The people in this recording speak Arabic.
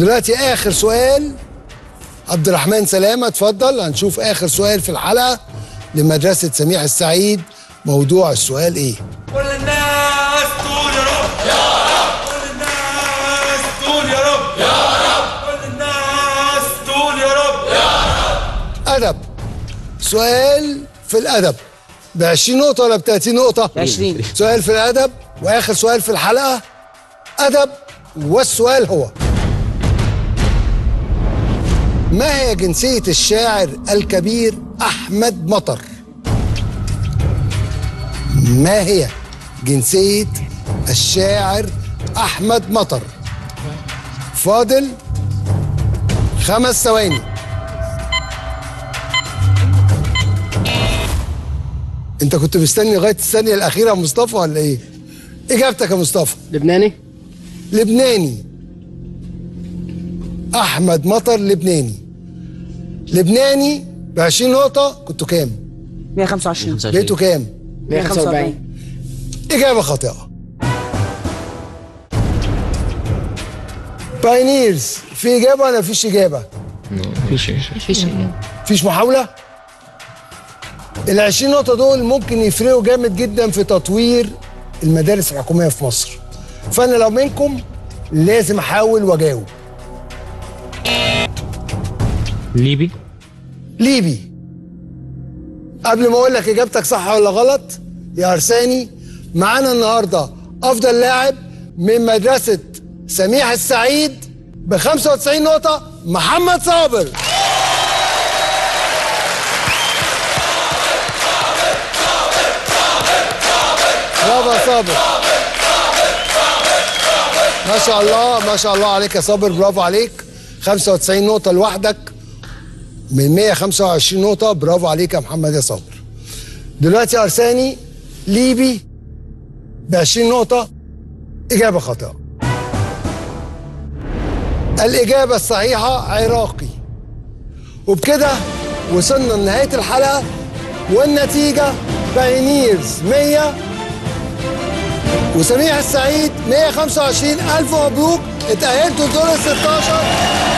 دلوقتي آخر سؤال. عبد الرحمن سلامة اتفضل. هنشوف آخر سؤال في الحلقة لمدرسة سميح السعيد. موضوع السؤال إيه؟ كل الناس تقول يا رب. يا رب. كل الناس تقول يا رب. يا رب. كل الناس تقول يا رب. يا أدب. سؤال في الأدب. ب 20 نقطة ولا ب 30 نقطة؟ 20. سؤال في الأدب وآخر سؤال في الحلقة. أدب والسؤال هو. ما هي جنسية الشاعر الكبير أحمد مطر؟ ما هي جنسية الشاعر أحمد مطر؟ فاضل خمس ثواني. أنت كنت مستني لغاية الثانية الأخيرة يا مصطفى ولا إيه؟ إجابتك يا مصطفى. لبناني؟ لبناني. أحمد مطر لبناني. لبناني ب 20 نقطة كنتوا كام؟ 125 بقيتوا كام؟ 145 إجابة خاطئة. باينيرز في إجابة ولا مفيش إجابة؟ مفيش مفيش مفيش محاولة؟ ال 20 نقطة دول ممكن يفرقوا جامد جدا في تطوير المدارس الحكومية في مصر. فأنا لو منكم لازم أحاول وأجاوب. ليبي؟ ليبي. قبل ما أقول لك إجابتك صح ولا غلط يا أرساني معانا النهارده أفضل لاعب من مدرسة سميح السعيد ب 95 نقطة محمد صابر. برافو يا صابر. ما شاء الله ما شاء الله عليك يا صابر برافو عليك. 95 نقطة لوحدك. من 125 نقطة. برافو عليك يا محمد يا صابر. دلوقتي يا أرساني ليبي ب 20 نقطة. إجابة خاطئة. الإجابة الصحيحة عراقي. وبكده وصلنا لنهاية الحلقة والنتيجة باينيرز 100 وسميح السعيد 125 ألف مبروك. اتأهلتوا لدور ال 16